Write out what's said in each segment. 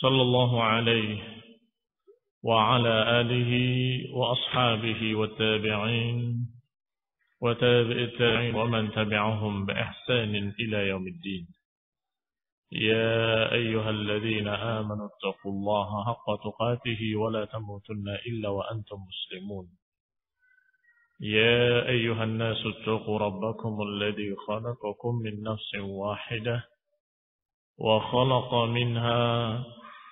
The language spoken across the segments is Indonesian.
صلى الله عليه وعلى آله وأصحابه والتابعين وتابع التابعين ومن تبعهم بإحسان إلى يوم الدين. يا أيها الذين آمنوا اتقوا الله حق تقاته ولا تموتن إلا وأنتم مسلمون. يا أيها الناس اتقوا ربكم الذي خلقكم من نفس واحدة وخلق منها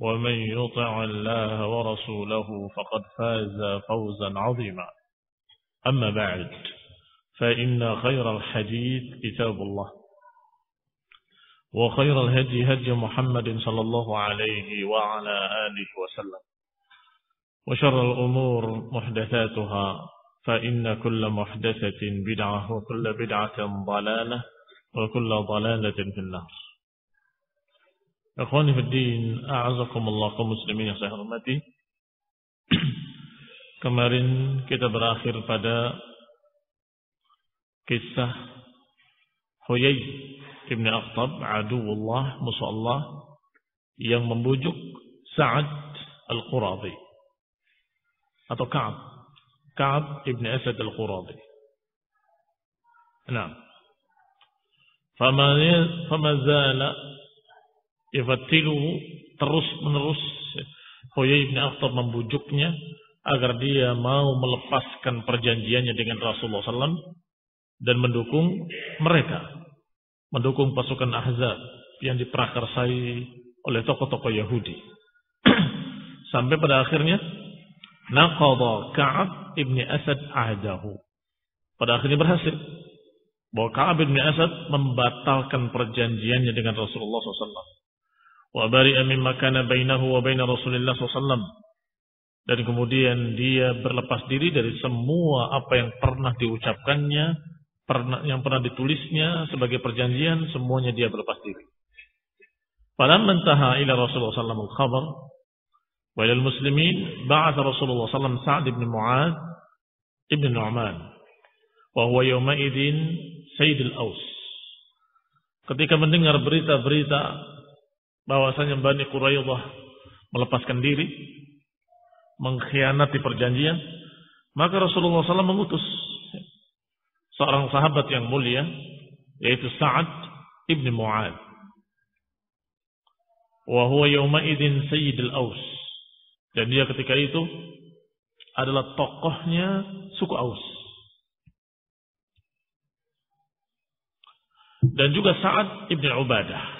ومن يطع الله ورسوله فقد فاز فوزا عظيما. أما بعد فإن خير الحديث كتاب الله وخير الهدي هدي محمد صلى الله عليه وعلى آله وسلم وشر الأمور محدثاتها فإن كل محدثة بدعة وكل بدعة ضلالة وكل ضلالة في النار. Ikhwani fi din, a'azakumullah kaum muslimin yang saya hormati. Kemarin kita berakhir pada kisah Huyay ibn Akhtab, aduwullah, musuh Allah, yang membujuk Sa'ad al-Quradi. Atau Ka'ab. Ka'ab ibn Asad al-Quradi. Nah. Fama zala Yafatilu terus menerus Huyai bin Akhtab membujuknya agar dia mau melepaskan perjanjiannya dengan Rasulullah SAW dan mendukung mereka, mendukung pasukan Ahzab yang diprakarsai oleh tokoh-tokoh Yahudi. Sampai pada akhirnya naqadha Ka'ab ibni Asad ahdahu. Pada akhirnya berhasil bahwa Ka'ab ibni Asad membatalkan perjanjiannya dengan Rasulullah SAW wa bari'a mimma kana bainahu wa baina Rasulillah SAW. Dan kemudian dia berlepas diri dari semua apa yang pernah diucapkannya, pernah yang pernah ditulisnya sebagai perjanjian, semuanya dia berlepas diri. Pada mentaha ila Rasulullah SAW al-khabar, wa ila muslimin ba'ath Rasulullah SAW Sa'ad ibn Mu'ad ibn Nu'man, wa huwa yawma'idin Sayyid al-Aus. Ketika mendengar berita-berita bahwasanya Bani Quraidah melepaskan diri, mengkhianati perjanjian, maka Rasulullah SAW mengutus seorang sahabat yang mulia, yaitu Sa'ad ibn Mu'ad. Wa huwa yawma'idin Sayyid al-Aus. Dan dia ketika itu adalah tokohnya suku Aus. Dan juga Sa'ad ibn Ubadah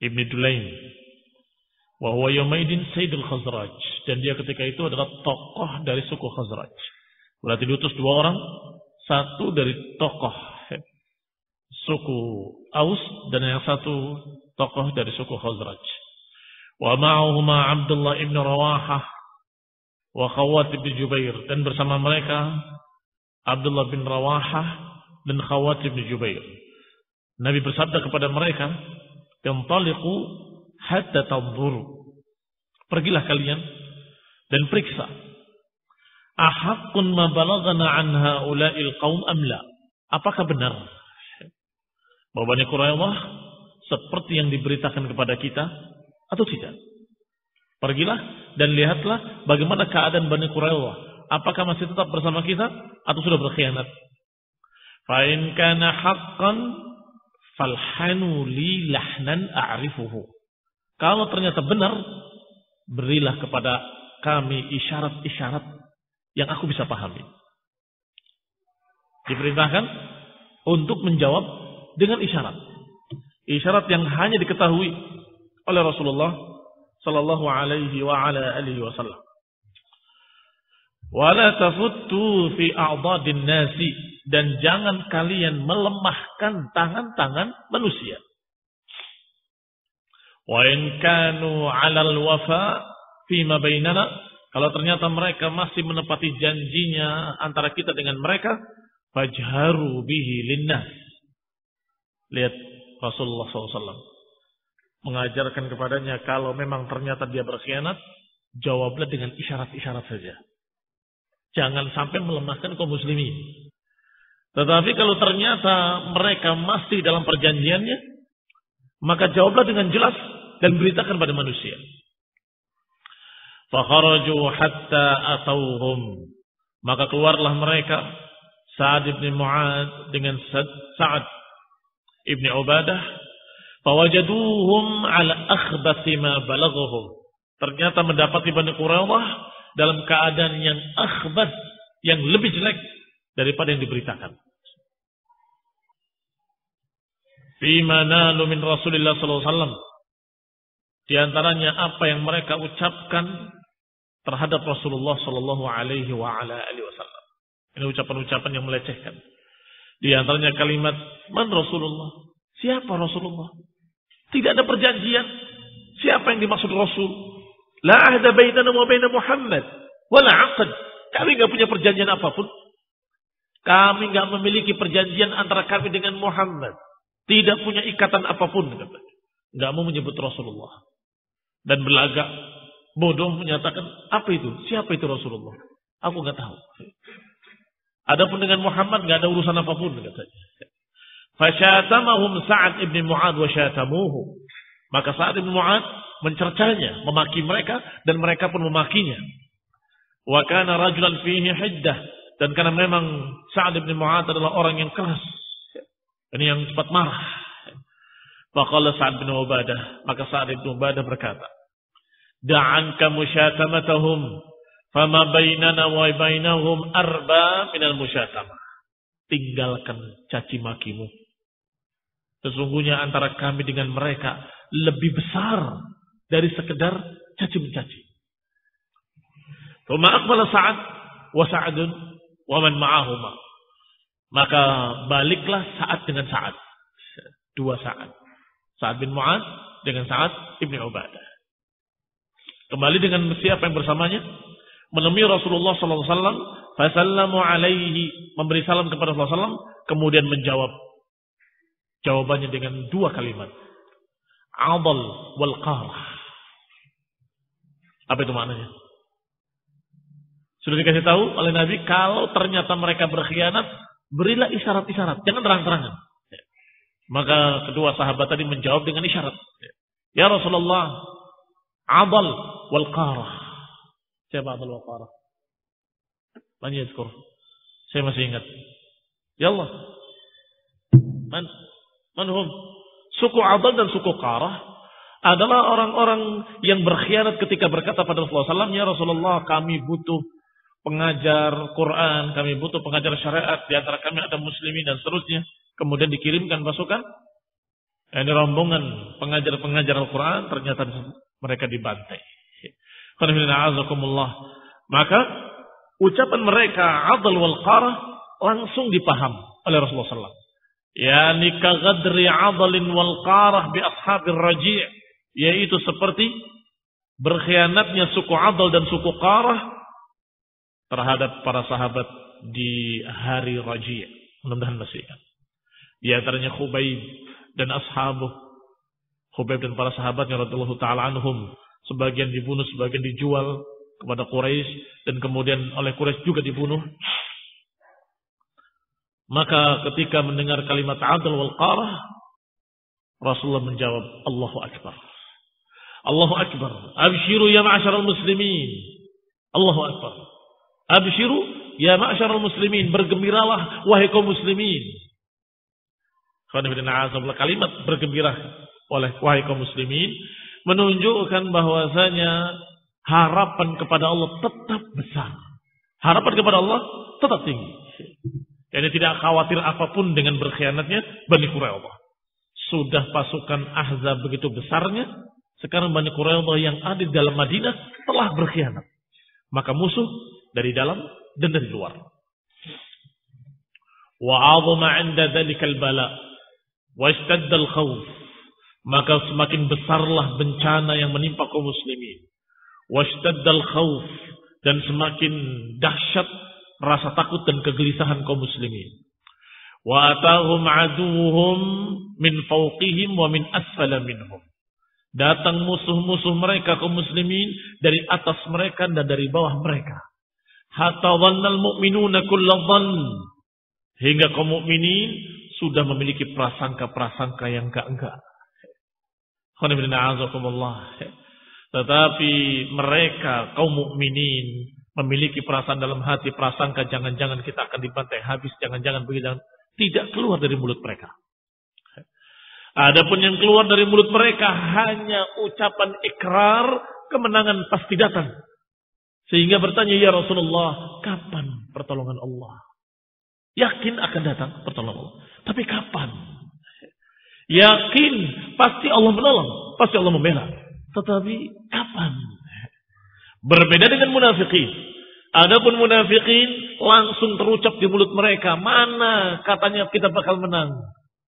Ibn Dulaim. Wa huwa yawmaidin Sayyidul Khazraj. Dan dia ketika itu adalah tokoh dari suku Khazraj. Berarti diutus dua orang. Satu dari tokoh suku Aus. Dan yang satu tokoh dari suku Khazraj. Wa ma'uhuma Abdullah ibn Rawahah. Wa Khawat ibn Jubair. Dan bersama mereka Abdullah bin Rawahah dan Khawat ibn Jubair. Nabi bersabda kepada mereka, Yantaliqu hatta tanzuru. Pergilah kalian dan periksa. Ahaqqun ma balagana an haula'il qaum am la? Apakah benar bahwa Quraidah seperti yang diberitakan kepada kita atau tidak? Pergilah dan lihatlah bagaimana keadaan Bani Quraidah. Apakah masih tetap bersama kita atau sudah berkhianat? Fa in kana haqqan falhanu li lahnan a'rifuhu. Kalau ternyata benar, berilah kepada kami isyarat-isyarat yang aku bisa pahami. Diperintahkan untuk menjawab dengan isyarat. Isyarat yang hanya diketahui oleh Rasulullah sallallahu alaihi wa ala alihi wasallam. Wala tafuttu fi a'dadin nasi dan jangan kalian melemahkan tangan-tangan manusia. Wa in kanu 'alal wafa ma bainana kalau ternyata mereka masih menepati janjinya antara kita dengan mereka, fajharu bihi linnas. Lihat Rasulullah SAW mengajarkan kepadanya kalau memang ternyata dia berkhianat, jawablah dengan isyarat-isyarat saja. Jangan sampai melemahkan kaum muslimin. Tetapi kalau ternyata mereka masih dalam perjanjiannya, maka jawablah dengan jelas dan beritakan pada manusia. Fakharaju hatta atauhum. Maka keluarlah mereka Sa'ad ibn Mu'ad dengan Sa'ad ibn Ubadah. Fawajaduhum ala akhbasi ma balaghuhum. Ternyata mendapati Bani Quraidah dalam keadaan yang akhbas, yang lebih jelek daripada yang diberitakan. Fima nalu min Rasulullah wasallam. Di antaranya apa yang mereka ucapkan terhadap Rasulullah sallallahu alaihi wasallam. Ini ucapan-ucapan yang melecehkan. Di antaranya kalimat man Rasulullah. Siapa Rasulullah? Tidak ada perjanjian. Siapa yang dimaksud Rasul? La ahda bainana wa baina Muhammad. Wala aqd. Kami nggak punya perjanjian apa pun. Kami nggak memiliki perjanjian antara kami dengan Muhammad. Tidak punya ikatan apa pun. Nggak mau menyebut Rasulullah. Dan belagak bodoh menyatakan apa itu? Siapa itu Rasulullah? Aku nggak tahu. Adapun dengan Muhammad nggak ada urusan apa pun katanya. Fasyatamahum Sa'ad ibn Mu'ad wa syatamuhu. Maka Sa'ad ibn Mu'ad mencercanya, memaki mereka dan mereka pun memakinya. Wa kana rajulan fihi hiddah dan karena memang Sa'ad bin Mu'ad adalah orang yang keras. Ini yang cepat marah. Faqala Sa'ad bin Ubadah, maka Sa'ad bin Ubadah berkata, "Da'anka musyatamatahum, fama bainana wa bainahum arba minal musyatamah." Tinggalkan caci makimu. Sesungguhnya antara kami dengan mereka lebih besar dari sekedar caci mencaci. Tuma akbala Sa'ad wa Sa'adun wa man ma'ahuma. Maka baliklah Sa'ad dengan Sa'ad. Dua Sa'ad. Sa'ad bin Mu'ad dengan Sa'ad ibn Ubadah. Kembali dengan siapa yang bersamanya? Menemui Rasulullah SAW. Fasallamu alaihi. Memberi salam kepada Rasulullah SAW. Kemudian menjawab. Jawabannya dengan dua kalimat. Adal wal qarah. Apa itu maknanya? Sudah dikasih tahu oleh Nabi, kalau ternyata mereka berkhianat, berilah isyarat-isyarat, jangan terang-terangan. Maka kedua sahabat tadi menjawab dengan isyarat. Ya Rasulullah, abal wal qarah. Siapa abal wal qarah? Man. Saya masih ingat. Ya Allah. Man, manhum. Suku abal dan suku qarah adalah orang-orang yang berkhianat ketika berkata pada Rasulullah SAW, Ya Rasulullah kami butuh pengajar Quran, kami butuh pengajar syariat, di antara kami ada muslimin dan seterusnya. Kemudian dikirimkan pasukan, ini rombongan pengajar-pengajar Al-Quran, ternyata mereka dibantai. Maka ucapan mereka adal wal qarah langsung dipaham oleh Rasulullah SAW. Ya nikah gadri adalin wal qarah bi ashabir raji' yaitu seperti berkhianatnya suku Adal dan suku Qarah terhadap para sahabat di hari Raji'. Mudah-mudahan masih ingat. Di antaranya Khubayb dan ashabu. Khubayb dan para sahabatnya radhiyallahu taala anhum, sebagian dibunuh, sebagian dijual kepada Quraisy dan kemudian oleh Quraisy juga dibunuh. Maka ketika mendengar kalimat adl wal qarah, Rasulullah menjawab, Allahu Akbar. Allahu Akbar. Abshiru ya ma'asyaral muslimin. Allahu Akbar. Abshiru ya ma'asyaral muslimin. Bergembiralah wahai kaum muslimin. Kalimat bergembira oleh wahai kaum muslimin menunjukkan bahwasanya harapan kepada Allah tetap besar. Harapan kepada Allah tetap tinggi. Jadi tidak khawatir apa pun dengan berkhianatnya Bani Quraidah. Sudah pasukan Ahzab begitu besarnya, sekarang Bani Quraidah yang ada di dalam Madinah telah berkhianat. Maka musuh dari dalam dan dari luar. Wa 'azama 'inda dzalikal bala wa ishtadda al-khawf. Maka semakin besarlah bencana yang menimpa kaum muslimin. Wa ishtadda al-khawf dan semakin dahsyat rasa takut dan kegelisahan kaum muslimin. Wa atahum aduhum min fawqihim wa min asfala minhum. Datang musuh-musuh mereka kaum muslimin dari atas mereka dan dari bawah mereka. Hatta dhannal mu'minuna kulladhan. Hingga kaum mukminin sudah memiliki prasangka-prasangka yang enggak-enggak. Tetapi mereka kaum mukminin memiliki perasaan dalam hati, prasangka jangan-jangan kita akan dibantai habis, jangan-jangan begitu. Tidak keluar dari mulut mereka. Adapun yang keluar dari mulut mereka hanya ucapan ikrar kemenangan pasti datang. Sehingga bertanya, ya Rasulullah, kapan pertolongan Allah? Yakin akan datang pertolongan Allah. Tapi kapan? Yakin pasti Allah menolong, pasti Allah membela. Tetapi kapan? Berbeda dengan munafikin. Adapun munafikin langsung terucap di mulut mereka. Mana katanya kita bakal menang.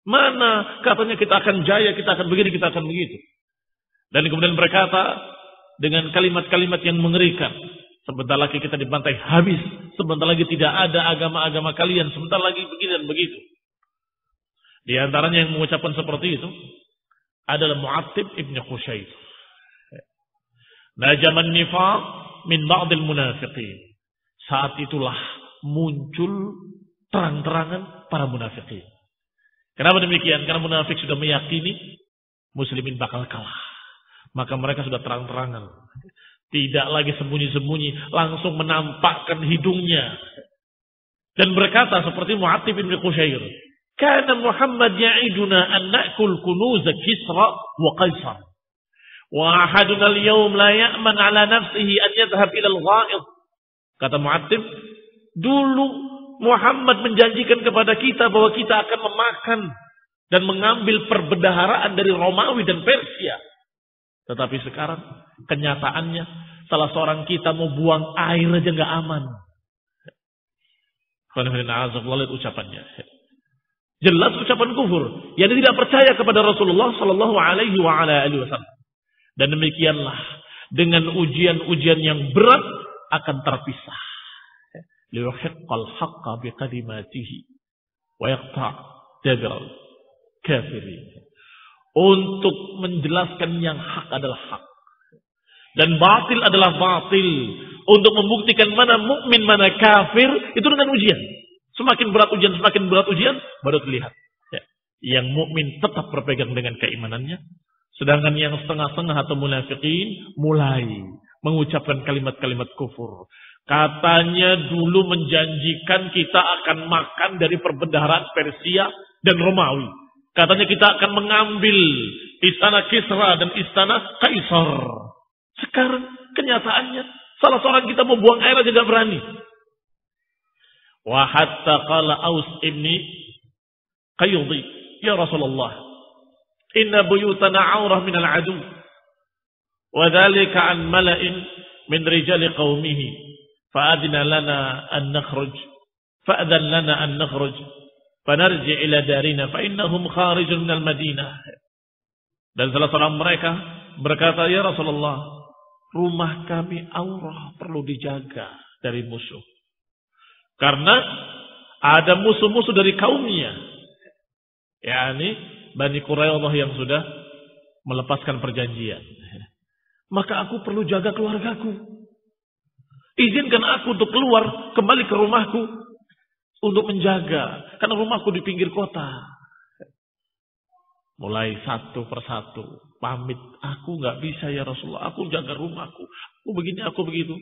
Mana katanya kita akan jaya, kita akan begini, kita akan begitu. Dan kemudian berkata dengan kalimat-kalimat yang mengerikan. Sebentar lagi kita dibantai habis. Sebentar lagi tidak ada agama-agama kalian. Sebentar lagi begini dan begitu. Di antaranya yang mengucapkan seperti itu adalah Mu'attib ibn Khusyait. Najaman nifaq min ba'dil munafiqin. Saat itulah muncul terang-terangan para munafiqin. Kenapa demikian? Karena munafik sudah meyakini muslimin bakal kalah. Maka mereka sudah terang-terangan. Tidak lagi sembunyi-sembunyi, langsung menampakkan hidungnya. Dan berkata seperti Mu'attib bin Qushair. Karena Muhammad ya'iduna an na'kul kunuz Kisra wa Qaisar. Wa ahaduna al-yawm la ya'man ala nafsihi an yadhhab al-gha'id. Kata Mu'attib, dulu Muhammad menjanjikan kepada kita bahwa kita akan memakan dan mengambil perbendaharaan dari Romawi dan Persia. Tetapi sekarang kenyataannya salah seorang kita mau buang air aja nggak aman. ucapannya. Jelas ucapan kufur. Yang tidak percaya kepada Rasulullah Sallallahu Alaihi Wasallam. Dan demikianlah dengan ujian-ujian yang berat akan terpisah. Liyuhiqqal haqqa biqadimatihi wa yaqta' dabral kafirin. Untuk menjelaskan yang hak adalah hak dan batil adalah batil. Untuk membuktikan mana mukmin mana kafir itu dengan ujian. Semakin berat ujian, semakin berat ujian baru terlihat. Ya. Yang mukmin tetap berpegang dengan keimanannya, Sedangkan yang setengah-setengah atau munafikin mulai mengucapkan kalimat-kalimat kufur. Katanya dulu menjanjikan kita akan makan dari perbendaharaan Persia dan Romawi. Katanya kita akan mengambil istana Kisra dan istana Kaisar. Sekarang kenyataannya salah seorang kita mau buang air aja gak berani. Wa hatta qala Aus ibni Qayyudi, ya Rasulullah, Inna buyutana aurah minal adu. Wadhalika an mala'in min rijali qawmihi. Fa'adina lana an nakhruj. Fa'adhan lana an nakhruj. Fanarji ila darina. Fa'innahum kharijun minal madinah. Dan salah seorang mereka berkata, Ya Rasulullah, rumah kami aurah perlu dijaga dari musuh. Karena ada musuh-musuh dari kaumnya. Yani Bani Quraidah yang sudah melepaskan perjanjian. Maka aku perlu jaga keluargaku. Izinkan aku untuk keluar kembali ke rumahku untuk menjaga karena rumahku di pinggir kota. Mulai satu persatu pamit, aku nggak bisa ya Rasulullah, aku jaga rumahku, aku begini, aku begitu.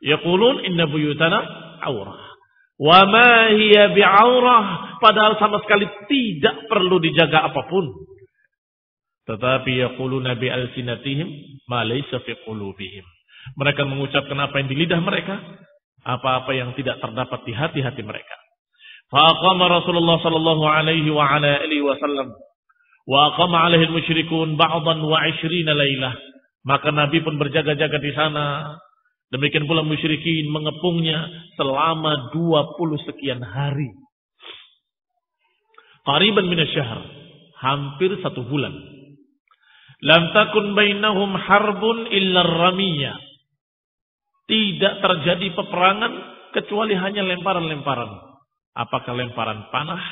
Ya Yaqulun inna buyutana aurah. Wa ma hiya bi'aurah. Padahal sama sekali tidak perlu dijaga apa pun. Tetapi yaquluna bi alsinatihim ma laysa fi qulubihim. Mereka mengucapkan apa yang di lidah mereka, apa-apa yang tidak terdapat di hati-hati mereka. Rasulullah sallallahu alaihi wa ala alihi wasallam wa aqama alaihi musyrikun ba'dan wa 20 lailah. Maka Nabi pun berjaga-jaga di sana. Demikian pula musyrikin mengepungnya selama 20 sekian hari. Qariban min syahr hampir satu bulan. Lam takun bainahum harbun illa ramiyah. Tidak terjadi peperangan kecuali hanya lemparan-lemparan Apakah lemparan panah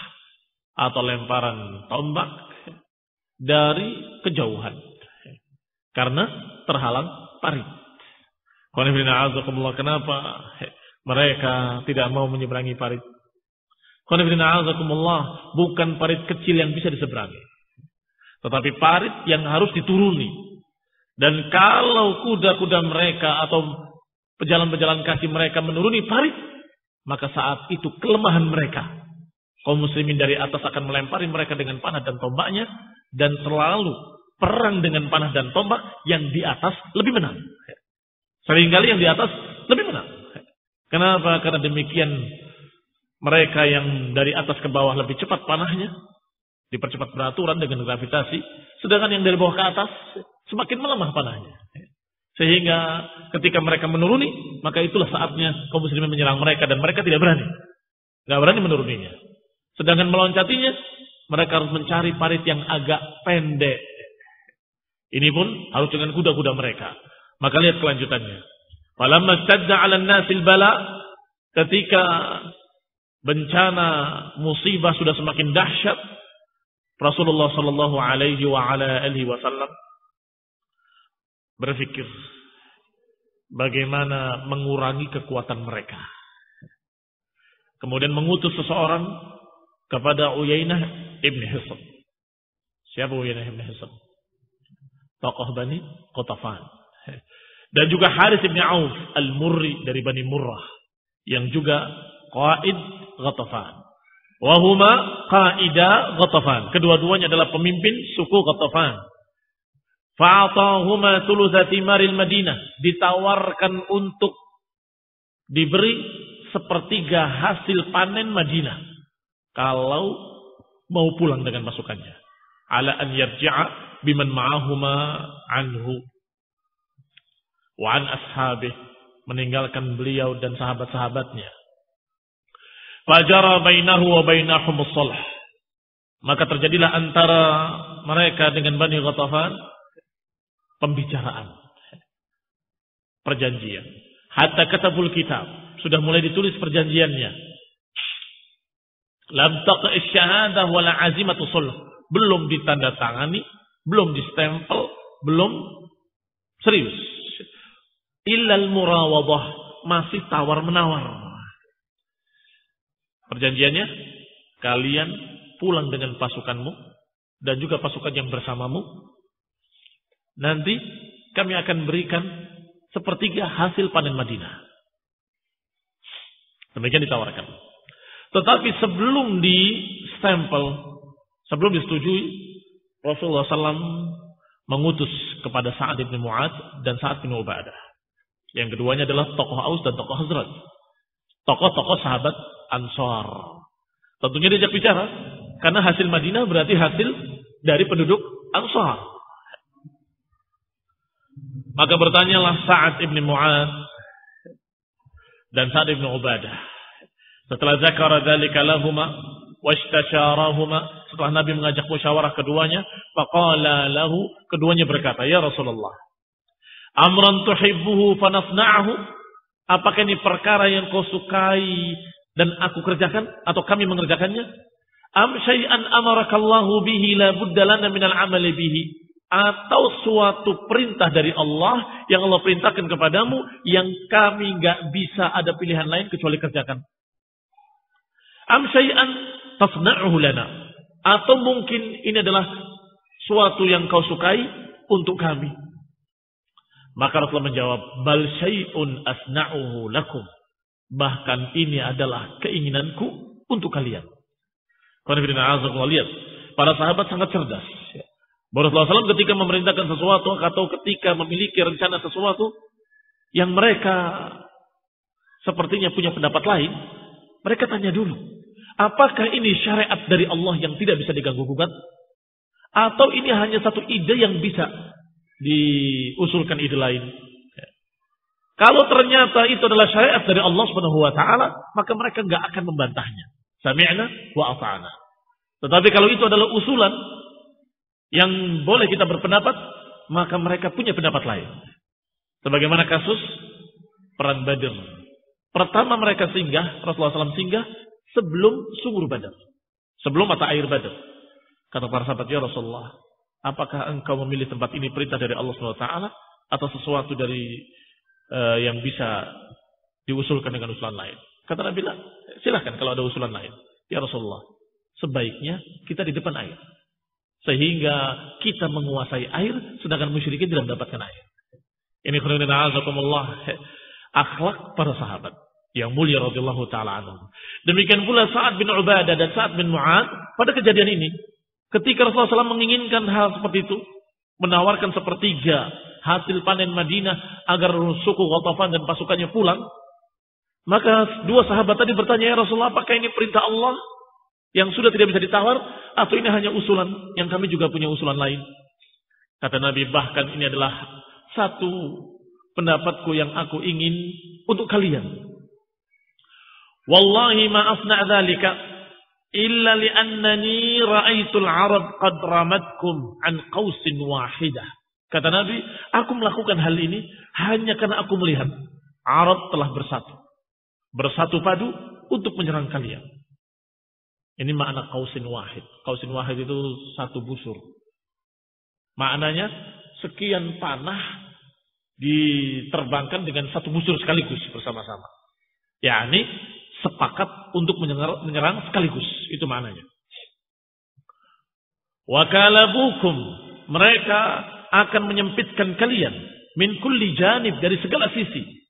atau lemparan tombak dari kejauhan. Karena terhalang parit. Kenapa mereka tidak mau menyeberangi parit? Bukan parit kecil yang bisa diseberangi. Tetapi parit yang harus dituruni. Dan kalau kuda-kuda mereka atau pejalan-pejalan kaki mereka menuruni parit, maka saat itu kelemahan mereka. Kaum muslimin dari atas akan melempari mereka dengan panah dan tombaknya. Dan selalu perang dengan panah dan tombak yang di atas lebih menang. Seringkali yang di atas lebih menang. Kenapa? Karena demikian mereka yang dari atas ke bawah lebih cepat panahnya. Dipercepat beraturan dengan gravitasi. Sedangkan yang dari bawah ke atas semakin melemah panahnya. Sehingga ketika mereka menuruni, maka itulah saatnya kaum muslimin menyerang mereka dan mereka tidak berani. Tidak berani menuruninya. Sedangkan meloncatinya, mereka harus mencari parit yang agak pendek. Ini pun harus dengan kuda-kuda mereka. Maka lihat kelanjutannya. Falamma stadda 'ala nasil bala ketika bencana musibah sudah semakin dahsyat Rasulullah sallallahu alaihi wa ala alihi wasallam berpikir bagaimana mengurangi kekuatan mereka. Kemudian mengutus seseorang kepada Uyainah ibn Hisab. Siapa Uyainah ibn Hisab? Tokoh Bani Qatafan. Dan juga Haris ibn Auf al-Murri dari Bani Murrah. Yang juga Qaid Ghatafan. Wahuma Qaida Ghatafan. Kedua-duanya adalah pemimpin suku Ghatafan. Fa'atahuma thuluthati maril Madinah. Ditawarkan untuk diberi sepertiga hasil panen Madinah. Kalau mau pulang dengan pasukannya. Ala an yarja'a biman ma'ahuma anhu. Wa an ashabih. Meninggalkan beliau dan sahabat-sahabatnya. Fajara bainahu wa bainahum Maka terjadilah antara mereka dengan Bani Ghatafan pembicaraan. Perjanjian. Hatta katabul kitab. Sudah mulai ditulis perjanjiannya. Lam taqa'is syahadah wala azimatu sulh. Belum ditandatangani, belum distempel, belum serius. Illal murawadah. Masih tawar-menawar. Perjanjiannya, kalian pulang dengan pasukanmu dan juga pasukan yang bersamamu Nanti kami akan berikan sepertiga hasil panen Madinah. Demikian ditawarkan. Tetapi sebelum di stempel, sebelum disetujui, Rasulullah SAW mengutus kepada Sa'ad bin Mu'ad dan Sa'ad bin Ubadah. Yang keduanya adalah tokoh Aus dan tokoh Hazrat. Tokoh-tokoh sahabat Ansar. Tentunya diajak bicara. Karena hasil Madinah berarti hasil dari penduduk Ansar. Maka bertanyalah Sa'ad ibn Mu'ad dan Sa'ad ibn Ubadah. Setelah zakara dzalika lahuma washtasharahuma setelah Nabi mengajak musyawarah keduanya, faqala lahu keduanya berkata, "Ya Rasulullah, amran tuhibbuhu fanasna'ahu?" Apakah ini perkara yang kau sukai dan aku kerjakan atau kami mengerjakannya? Am syai'an amarakallahu bihi la budda lana minal amali bihi atau suatu perintah dari Allah yang Allah perintahkan kepadamu yang kami nggak bisa ada pilihan lain kecuali kerjakan. Am atau mungkin ini adalah suatu yang kau sukai untuk kami. Maka Rasulullah menjawab, "Bal syai'un asna'uhu lakum." Bahkan ini adalah keinginanku untuk kalian. Karena lihat, para sahabat sangat cerdas. Rasulullah SAW ketika memerintahkan sesuatu atau ketika memiliki rencana sesuatu, yang mereka sepertinya punya pendapat lain, mereka tanya dulu, apakah ini syariat dari Allah yang tidak bisa diganggu gugat? Atau ini hanya satu ide yang bisa diusulkan ide lain? Kalau ternyata itu adalah syariat dari Allah Subhanahu wa taala, maka mereka nggak akan membantahnya. Sami'na wa ata'na. Tetapi kalau itu adalah usulan yang boleh kita berpendapat, maka mereka punya pendapat lain. Sebagaimana kasus perang Badr. Pertama mereka singgah, Rasulullah SAW singgah sebelum sumur Badar. Sebelum mata air Badar. Kata para sahabat, ya Rasulullah, apakah engkau memilih tempat ini perintah dari Allah SWT atau sesuatu dari uh, yang bisa diusulkan dengan usulan lain? Kata Nabi, silahkan kalau ada usulan lain. Ya Rasulullah, sebaiknya kita di depan air. Sehingga kita menguasai air, sedangkan musyrikin tidak mendapatkan air. Ini akhlak para sahabat yang mulia radhiyallahu taala. Demikian pula Sa'ad bin Ubadah dan Sa'ad bin Mu'ad pada kejadian ini Ketika Rasulullah SAW menginginkan hal seperti itu, menawarkan sepertiga hasil panen Madinah agar suku Ghatafan dan pasukannya pulang, maka dua sahabat tadi bertanya, ya Rasulullah, apakah ini perintah Allah yang sudah tidak bisa ditawar, atau ini hanya usulan yang kami juga punya usulan lain? Kata Nabi, bahkan ini adalah satu pendapatku yang aku ingin untuk kalian. Wallahi ma asna' dzalika illa li'annani ra'aitul arab qad ramatkum an qausin wahidah. Kata Nabi, aku melakukan hal ini hanya karena aku melihat Arab telah bersatu. Bersatu padu untuk menyerang kalian. Ini makna qausin wahid. Qausin wahid itu satu busur. Maknanya sekian panah diterbangkan dengan satu busur sekaligus bersama-sama. Yani sepakat untuk menyerang, sekaligus. Itu maknanya. Wakalabukum. Mereka akan menyempitkan kalian. Min kulli janib. Dari segala sisi.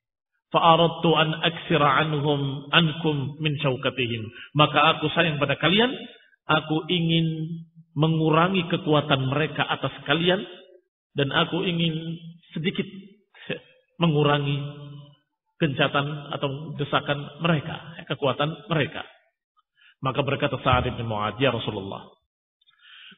Fa'aradtu an aksira anhum ankum min syaukatihim. Maka aku sayang pada kalian. Aku ingin mengurangi kekuatan mereka atas kalian. Dan aku ingin sedikit mengurangi gencatan atau desakan mereka, kekuatan mereka. Maka berkata Sa'ad bin Mu'ad, Ya Rasulullah,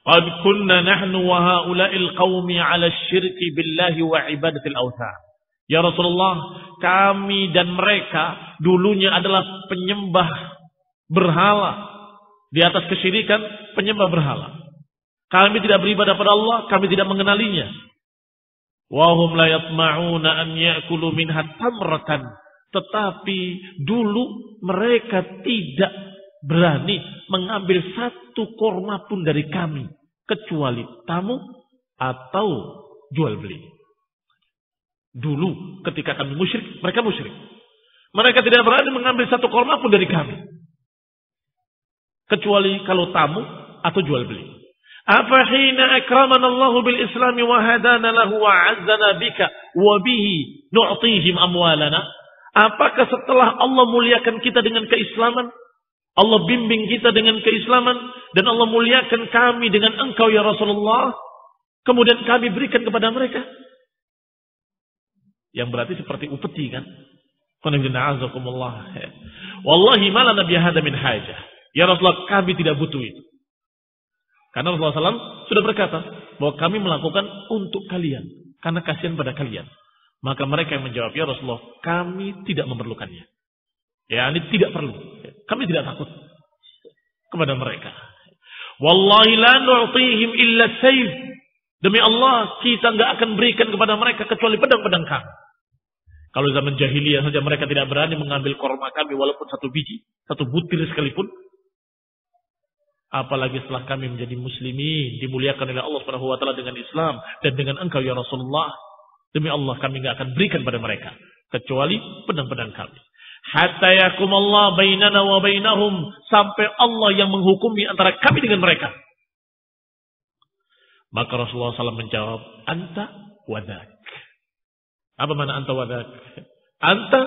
Qad kunna nahnu wa ha'ula'il qawmi 'ala syirki billahi wa ibadatil awthan. Ya Rasulullah, kami dan mereka dulunya adalah penyembah berhala. Di atas kesyirikan, penyembah berhala. Kami tidak beribadah pada Allah, kami tidak mengenalinya. Wahum la yatma'una an ya'kulu minha tamratan. Tetapi dulu mereka tidak berani mengambil satu korma pun dari kami. Kecuali tamu atau jual beli. Dulu ketika kami musyrik, mereka musyrik. Mereka tidak berani mengambil satu korma pun dari kami. Kecuali kalau tamu atau jual beli. Afahina akraman Allah bil Islam wa hadana lahu wa azzana bika wa bihi nu'tihim amwalana. Apakah setelah Allah muliakan kita dengan keislaman, Allah bimbing kita dengan keislaman dan Allah muliakan kami dengan engkau ya Rasulullah, kemudian kami berikan kepada mereka. Yang berarti seperti upeti kan? Wallahi malah nabi hada min hajah. Ya Rasulullah, kami tidak butuh itu. Karena Rasulullah SAW sudah berkata bahwa kami melakukan untuk kalian. Karena kasihan pada kalian. Maka mereka yang menjawab, ya Rasulullah, kami tidak memerlukannya. Ya, ini tidak perlu. Kami tidak takut kepada mereka. Wallahi la nu'tihim illa sayf. Demi Allah, kita nggak akan berikan kepada mereka kecuali pedang-pedang kami. Kalau zaman jahiliyah saja mereka tidak berani mengambil korma kami walaupun satu biji, satu butir sekalipun, Apalagi setelah kami menjadi muslimin, dimuliakan oleh Allah Subhanahu wa taala dengan Islam dan dengan engkau ya Rasulullah. Demi Allah kami enggak akan berikan pada mereka kecuali pedang-pedang kami. Hatta yakum Allah bainana wa bainahum sampai Allah yang menghukumi antara kami dengan mereka. Maka Rasulullah SAW menjawab, Anta wadak. Apa mana anta wadak? Anta.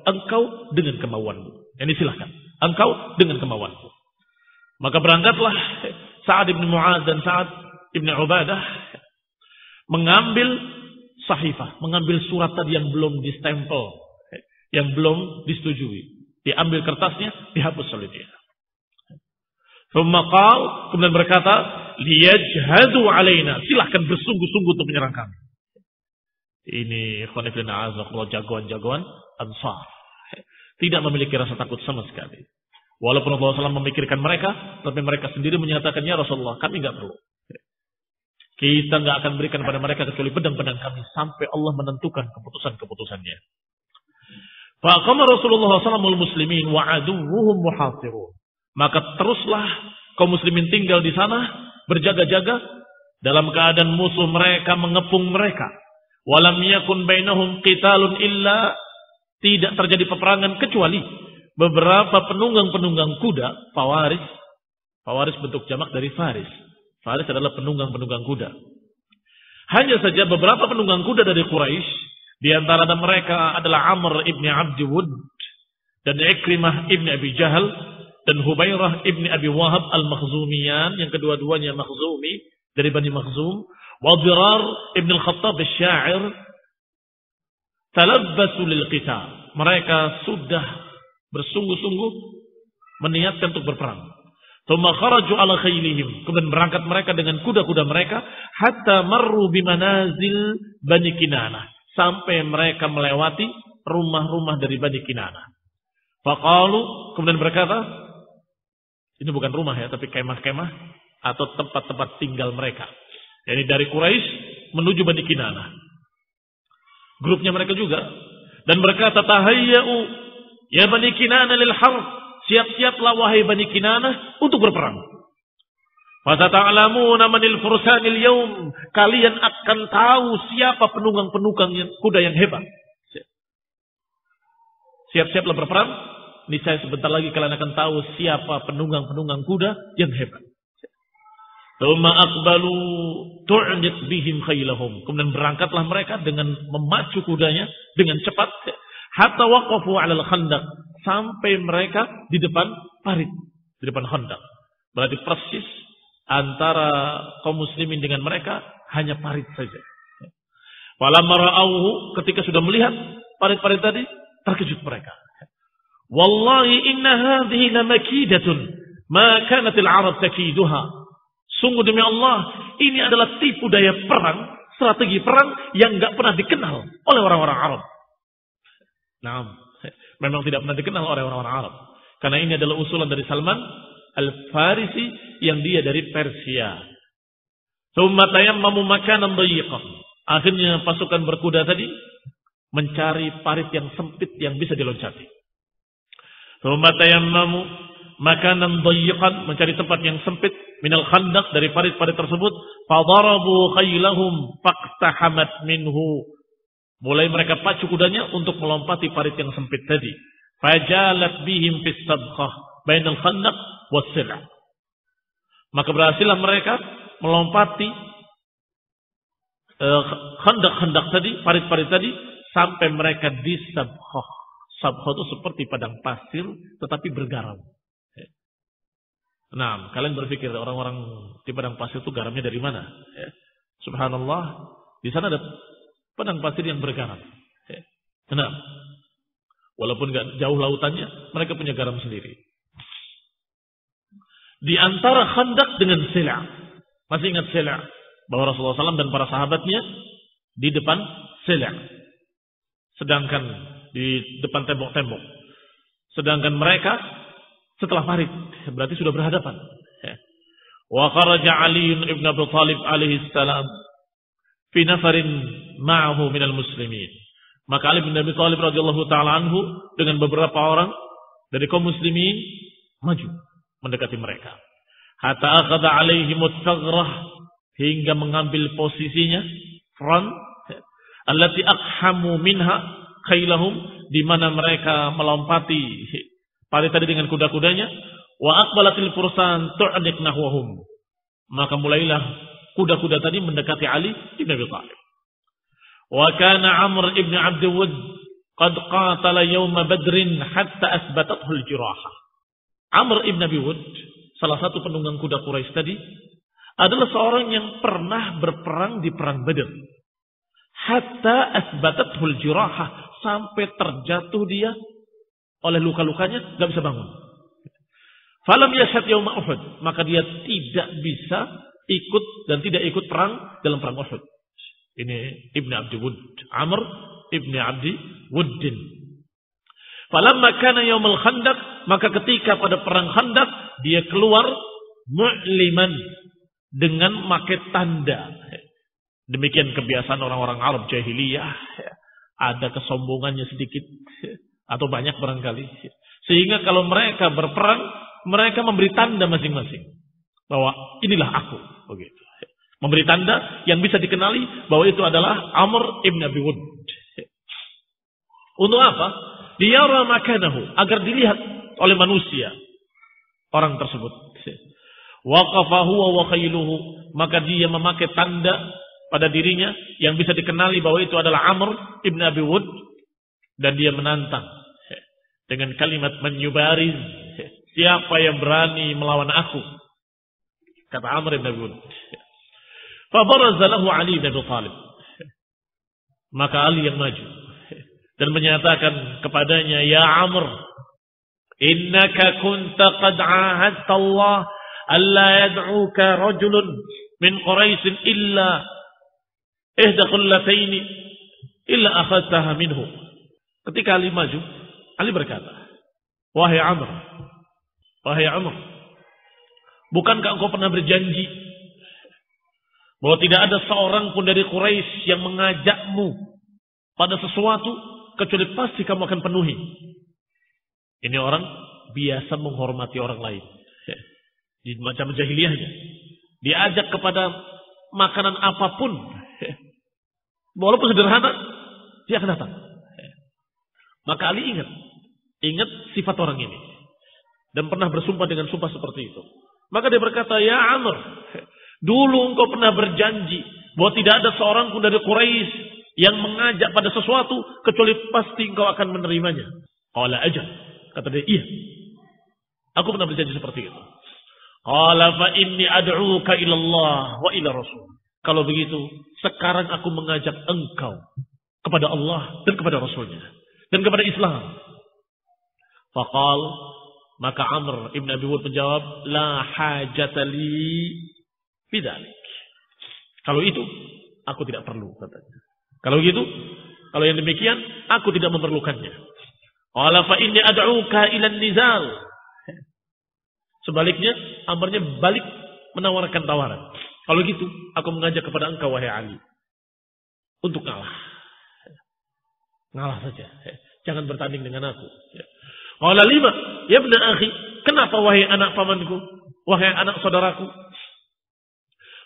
Engkau dengan kemauanmu. Ini silahkan. Engkau dengan kemauanmu. Maka berangkatlah Sa'ad ibn Mu'ad dan Sa'ad ibn Ubadah mengambil sahifah, mengambil surat tadi yang belum distempel, yang belum disetujui. Diambil kertasnya, dihapus oleh dia. Kemudian berkata, liyajhadu alaina. Silahkan bersungguh-sungguh untuk menyerang kami. Ini khonifina azakullah jagoan-jagoan ansar. Tidak memiliki rasa takut sama sekali. Walaupun Allah SAW memikirkan mereka, tapi mereka sendiri menyatakan, ya Rasulullah, kami nggak perlu. Kita nggak akan berikan pada mereka kecuali pedang-pedang kami sampai Allah menentukan keputusan-keputusannya. Faqama Rasulullah SAW muslimin wa aduwuhum muhasirun. Maka teruslah kaum muslimin tinggal di sana berjaga-jaga dalam keadaan musuh mereka mengepung mereka. Walam yakun bainahum qitalun illa tidak terjadi peperangan kecuali beberapa penunggang-penunggang kuda, fawaris. Fawaris bentuk jamak dari faris. Faris adalah penunggang-penunggang kuda. Hanya saja beberapa penunggang kuda dari Quraisy, di antara mereka adalah Amr ibni Abdi Wud dan Ikrimah ibni Abi Jahal dan Hubairah ibni Abi Wahab al-Makhzumiyan yang kedua-duanya Makhzumi dari Bani Makhzum wa ibn al-Khattab al-Syair talabbasu lil qital mereka sudah bersungguh-sungguh meniatkan untuk berperang Thumma kharaju ala khaylihim. Kemudian berangkat mereka dengan kuda-kuda mereka. Hatta marru bimanazil Bani Kinana. Sampai mereka melewati rumah-rumah dari Bani Kinana. Faqalu. Kemudian berkata. Ini bukan rumah ya. Tapi kemah-kemah. Atau tempat-tempat tinggal mereka. Yani dari Quraisy menuju Bani Kinana. Grupnya mereka juga. Dan berkata tahayya'u. Ya Bani Kinana lil harf Siap-siaplah wahai Bani Kinanah untuk berperang. Fatata'lamuna manil fursanil yaum. Kalian akan tahu siapa penunggang-penunggang kuda yang hebat. Siap-siaplah berperang. Ini saya sebentar lagi kalian akan tahu siapa penunggang-penunggang kuda yang hebat. Tuma akbalu tu'nit bihim khailahum. Kemudian berangkatlah mereka dengan memacu kudanya dengan cepat hatta waqafu 'alal khandaq sampai mereka di depan parit, di depan khandaq. Berarti persis antara kaum muslimin dengan mereka hanya parit saja. Falamma ra'awhu ketika sudah melihat parit-parit tadi terkejut mereka. Wallahi inna hadhihi lamakidatun ma kanatil arab takiduha. Sungguh demi Allah, ini adalah tipu daya perang, strategi perang yang nggak pernah dikenal oleh orang-orang Arab. Nah, memang tidak pernah dikenal oleh orang-orang Arab. Karena ini adalah usulan dari Salman Al-Farisi yang dia dari Persia. Summatayammamu makanan dayiqan. Akhirnya pasukan berkuda tadi mencari parit yang sempit yang bisa diloncati. Summatayammamu makanan dayiqan mencari tempat yang sempit minal khandaq dari parit-parit tersebut fadarabu khaylahum faqtahamat minhu Mulai mereka pacu kudanya untuk melompati parit yang sempit tadi. Fajalat bihim fis sabkhah bainal khandaq was Maka berhasillah mereka melompati uh, khandak-khandak tadi, parit-parit tadi sampai mereka di sabkhah. Sabkhah itu seperti padang pasir tetapi bergaram. Nah, kalian berpikir orang-orang di padang pasir itu garamnya dari mana? Subhanallah, di sana ada Padang pasir yang bergaram. Kenapa? Walaupun gak jauh lautannya, mereka punya garam sendiri. Di antara khandak dengan sila. Masih ingat sila? Bahwa Rasulullah SAW dan para sahabatnya di depan sila. Sedangkan di depan tembok-tembok. Sedangkan mereka setelah parit. Berarti sudah berhadapan. Wa kharaja Ali ibn Abi Talib alaihi salam fi nafarin ma'ahu minal muslimin. Maka Ali bin Abi Thalib radhiyallahu taala anhu dengan beberapa orang dari kaum muslimin maju mendekati mereka. Hatta akhadha alaihi mutsagrah hingga mengambil posisinya front allati aqhamu minha khailahum di mana mereka melompati parit tadi dengan kuda-kudanya wa aqbalatil fursan tu'dik nahwahum maka mulailah kuda-kuda tadi mendekati Ali ibn Abi Thalib. Wa kana Amr ibn Abd Wud qad qatala yawm Badrin hatta asbatathu al-jiraha. Amr ibn Abi Wud, salah satu penunggang kuda Quraisy tadi, adalah seorang yang pernah berperang di perang Badr. hatta asbatathul jirahah sampai terjatuh dia oleh luka-lukanya nggak bisa bangun. Falam yashad yaum Uhud, maka dia tidak bisa ikut dan tidak ikut perang dalam perang Uhud. Ini Ibnu Abdi Wud, Amr Ibnu Abdi Wuddin. Falamma kana yaumul khandaq, maka ketika pada perang Khandaq dia keluar mu'liman dengan make tanda. Demikian kebiasaan orang-orang Arab jahiliyah. Ada kesombongannya sedikit atau banyak barangkali. Sehingga kalau mereka berperang, mereka memberi tanda masing-masing bahwa inilah aku, begitu. Memberi tanda yang bisa dikenali bahwa itu adalah Amr ibn Abi Wud. Untuk apa? Liyara makanahu, agar dilihat oleh manusia orang tersebut. Waqafa huwa wa khailuhu, maka dia memakai tanda pada dirinya yang bisa dikenali bahwa itu adalah Amr ibn Abi Wud dan dia menantang dengan kalimat menyubariz siapa yang berani melawan aku? Kata Amr ibn Abi Wud fabaraza lahu Ali bin Abi Thalib maka Ali yang maju dan menyatakan kepadanya ya Amr innaka kunta qad ahadta Allah alla yad'uka rajulun min Quraisy illa ihda qullataini illa akhadtaha minhu. Ketika Ali maju Ali berkata, Wahai Amr, Wahai Amr, bukankah engkau pernah berjanji bahwa tidak ada seorang pun dari Quraisy yang mengajakmu pada sesuatu kecuali pasti kamu akan penuhi. Ini orang biasa menghormati orang lain. Di macam jahiliyahnya. Diajak kepada makanan apa pun. Walaupun sederhana, dia akan datang. Maka Ali ingat Ingat sifat orang ini. Dan pernah bersumpah dengan sumpah seperti itu. Maka dia berkata, Ya Amr, dulu engkau pernah berjanji bahwa tidak ada seorang pun dari Quraisy yang mengajak pada sesuatu kecuali pasti engkau akan menerimanya. Qala aja. Kata dia, iya. Aku pernah berjanji seperti itu. Qala fa inni ad'uka ilallah wa ila rasul. Kalau begitu, sekarang aku mengajak engkau kepada Allah dan kepada Rasulnya. Dan kepada Islam. Faqal maka Amr ibn Abi Wud menjawab, La hajata li bidalik. Kalau itu, aku tidak perlu katanya. Kalau gitu, kalau yang demikian, aku tidak memerlukannya. Qala fa inni ad'uka ila nizal. Sebaliknya, Amrnya balik menawarkan tawaran. Kalau gitu, aku mengajak kepada engkau wahai Ali untuk ngalah. Ngalah saja. Jangan bertanding dengan aku. Qala lima, ya ibn akhi, kenapa wahai anak pamanku, wahai anak saudaraku?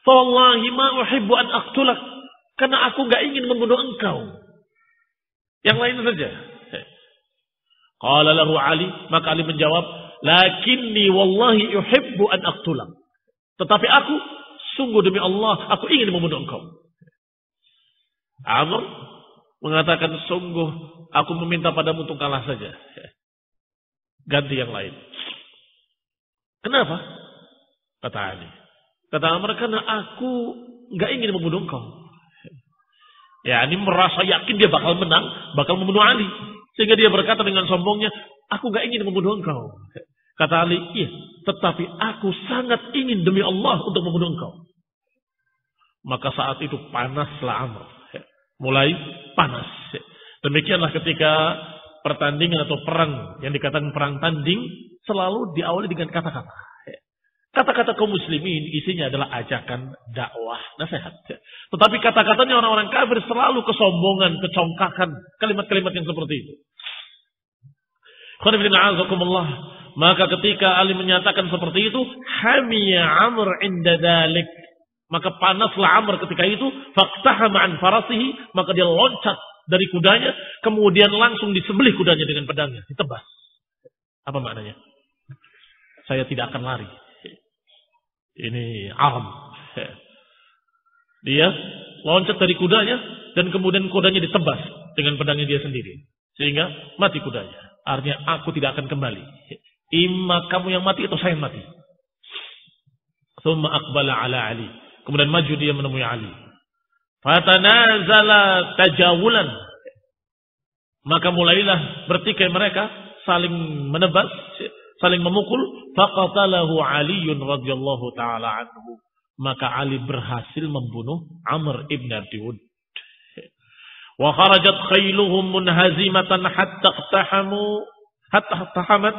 Fa wallahi ma uhibbu an aqtulak, karena aku enggak ingin membunuh engkau. Yang lain saja. Qala lahu Ali, maka Ali menjawab, lakinni wallahi uhibbu an aqtulak. Tetapi aku sungguh demi Allah, aku ingin membunuh engkau. Amr mengatakan sungguh aku meminta padamu untuk kalah saja. Ganti yang lain. Kenapa? Kata Ali. Kata Amr, karena aku nggak ingin membunuh engkau. Ya, ini merasa yakin dia bakal menang, bakal membunuh Ali. Sehingga dia berkata dengan sombongnya, aku nggak ingin membunuh engkau. Kata Ali, iya, tetapi aku sangat ingin demi Allah untuk membunuh engkau. Maka saat itu panaslah Amr. Mulai panas. Demikianlah ketika pertandingan atau perang yang dikatakan perang tanding selalu diawali dengan kata-kata. Kata-kata kaum muslimin isinya adalah ajakan, dakwah, nasihat. Tetapi kata-katanya orang-orang kafir selalu kesombongan, kecongkakan, kalimat-kalimat yang seperti itu. Maka ketika Ali menyatakan seperti itu, hamiya Amr inda dalik. Maka panaslah Amr ketika itu, faktaha ma'an farasihi, maka dia loncat dari kudanya, kemudian langsung disembelih kudanya dengan pedangnya, ditebas. Apa maknanya? Saya tidak akan lari. Ini alam. Dia loncat dari kudanya dan kemudian kudanya ditebas dengan pedangnya dia sendiri. Sehingga mati kudanya. Artinya aku tidak akan kembali. Ima kamu yang mati atau saya yang mati. Thumma akbala ala Ali. Kemudian maju dia menemui Ali. Fatanazala tajawulan. Maka mulailah bertikai mereka saling menebas, saling memukul. Faqatalahu Aliun radhiyallahu taala anhu. Maka Ali berhasil membunuh Amr ibn Abdiwud. Wa kharajat khailuhum munhazimatan hatta iqtahamu hatta iqtahamat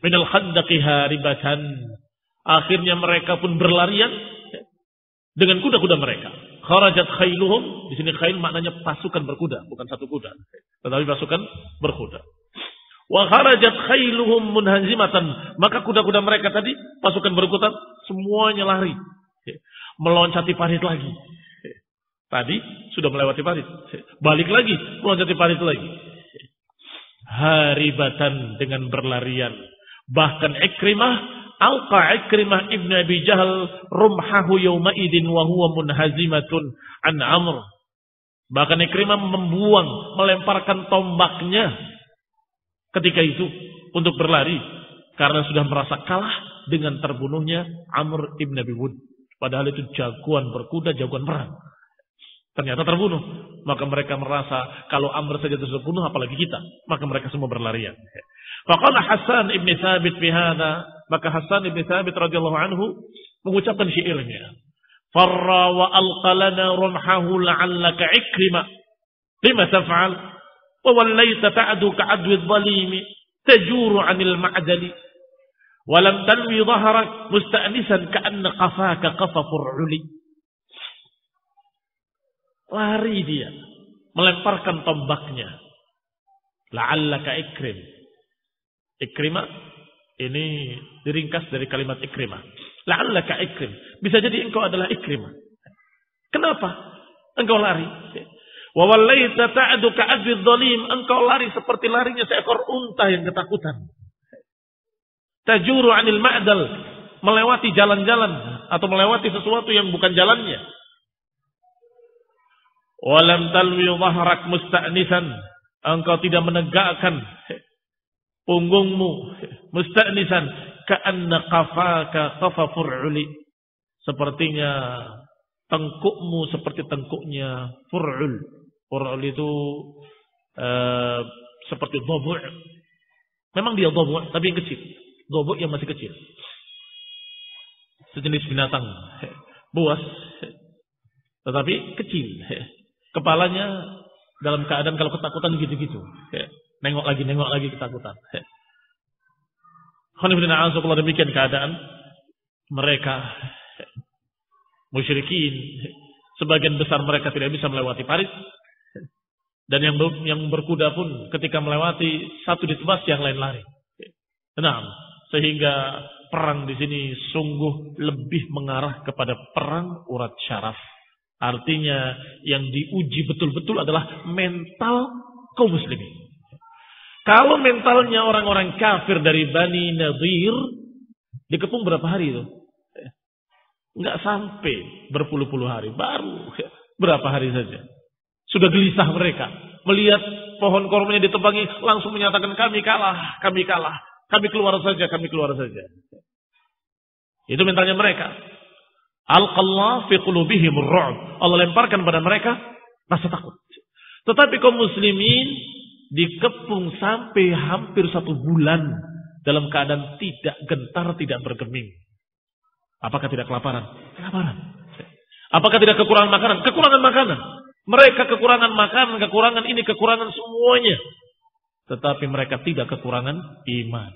min al-khandaqi haribatan. Akhirnya mereka pun berlarian dengan kuda-kuda mereka. Kharajat khailuhum, di sini khail maknanya pasukan berkuda, bukan satu kuda, tetapi pasukan berkuda. Wa kharajat khailuhum munhazimatan, maka kuda-kuda mereka tadi pasukan berkuda semuanya lari, meloncati parit lagi. Tadi sudah melewati parit, balik lagi meloncati parit lagi. Haribatan dengan berlarian. Bahkan Ikrimah Alqa Ikrimah ibn Abi Jahal rumhahu yawma idin wa huwa munhazimatun an Amr. Bahkan Ikrimah membuang, melemparkan tombaknya ketika itu untuk berlari karena sudah merasa kalah dengan terbunuhnya Amr ibn Abi Wud. Padahal itu jagoan berkuda, jagoan perang. Ternyata terbunuh. Maka mereka merasa kalau Amr saja terbunuh apalagi kita. Maka mereka semua berlarian. Faqala Hasan ibn Thabit fi hadha, maka Hasan ibn Thabit radhiyallahu anhu mengucapkan syairnya. Farra wa alqalana rumhahu la'allaka ikrima. Lima taf'al? Wa wallaita ta'du ka'adwi dhalimi. Tajuru 'anil ma'dali. Walam tanwi dhahrak musta'nisan ka'anna qafaka qafafur 'uli. Lari dia. Melemparkan tombaknya. La'allaka ikrim Ikrimah ini diringkas dari kalimat ikrimah. La'allaka ikrim. Bisa jadi engkau adalah ikrimah. Kenapa? Engkau lari. Wa wallaita ta'adu ka'adwi dhalim. Engkau lari seperti larinya seekor unta yang ketakutan. Tajuru anil ma'dal. Melewati jalan-jalan. Atau melewati sesuatu yang bukan jalannya. Walam talwi dhahrak musta'nisan. Engkau tidak menegakkan punggungmu musta'nisan. Ka'anna qafaka qafafur uli. Sepertinya tengkukmu seperti tengkuknya fur'ul. Fur'ul itu uh, seperti dhabu' memang dia dhabu' tapi yang kecil. Dhabu' yang masih kecil. Sejenis binatang. Buas. Tetapi kecil. Kepalanya dalam keadaan kalau ketakutan gitu-gitu. Nengok lagi, nengok lagi ketakutan. Khonifidina demikian keadaan mereka musyrikin. Sebagian besar mereka tidak bisa melewati Paris. Dan yang yang berkuda pun ketika melewati satu ditebas yang lain lari. Nah, sehingga perang di sini sungguh lebih mengarah kepada perang urat syaraf. Artinya yang diuji betul-betul adalah mental kaum muslimin. Kalau mentalnya orang-orang kafir dari Bani Nadir, dikepung berapa hari itu? Enggak sampai berpuluh-puluh hari, baru berapa hari saja. Sudah gelisah mereka. Melihat pohon kormanya ditebangi, langsung menyatakan kami kalah, kami kalah. Kami keluar saja, kami keluar saja. Itu mentalnya mereka. Al-qallah fi qulubihim Allah lemparkan pada mereka rasa takut. Tetapi kaum muslimin dikepung sampai hampir satu bulan dalam keadaan tidak gentar, tidak bergeming. Apakah tidak kelaparan? Kelaparan. Apakah tidak kekurangan makanan? Kekurangan makanan. Mereka kekurangan makanan, kekurangan ini, kekurangan semuanya. Tetapi mereka tidak kekurangan iman.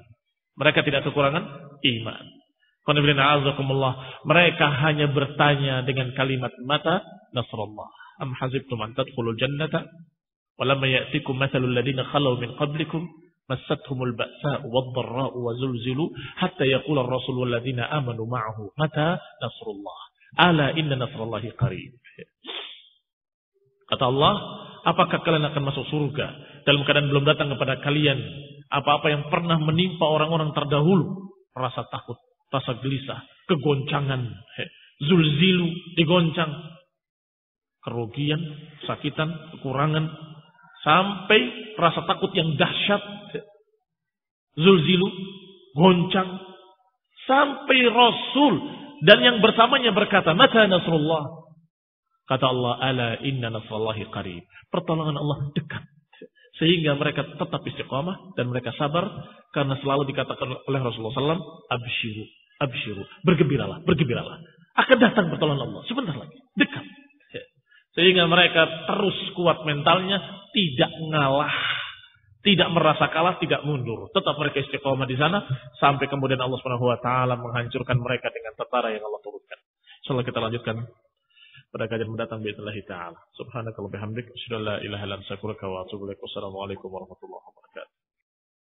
Mereka tidak kekurangan iman. Mereka hanya bertanya dengan kalimat mata Nasrullah. Am hazibtum an tadkhulul jannata Walamma ya'tikum mathalul ladina khalau min qablikum massathumul ba'sa'u wad-dharra'u wa zulzilu hatta yaqula rasul wal ladina amanu ma'ahu mata nasrullah. Ala inna qarib. Kata Allah, apakah kalian akan masuk surga dalam keadaan belum datang kepada kalian apa-apa yang pernah menimpa orang-orang terdahulu? Rasa takut, rasa gelisah, kegoncangan, zulzilu, digoncang, kerugian, sakitan, kekurangan, Sampai rasa takut yang dahsyat. Zulzilu. Goncang. Sampai Rasul. Dan yang bersamanya berkata. Maka Nasrullah. Kata Allah, ala inna nasrallahi qarib. Pertolongan Allah dekat. Sehingga mereka tetap istiqamah dan mereka sabar karena selalu dikatakan oleh Rasulullah SAW, abshiru, abshiru, bergembiralah, bergembiralah. Akan datang pertolongan Allah sebentar lagi, dekat. Sehingga mereka terus kuat mentalnya, tidak ngalah, tidak merasa kalah, tidak mundur. Tetap mereka istiqomah di sana sampai kemudian Allah Subhanahu wa taala menghancurkan mereka dengan tentara yang Allah turunkan. Insyaallah kita lanjutkan pada kajian mendatang bismillah taala. Subhanakallah bihamdik, asyhadu an la ilaha illa anta astaghfiruka wa atubu ilaik. Wassalamualaikum warahmatullahi wabarakatuh.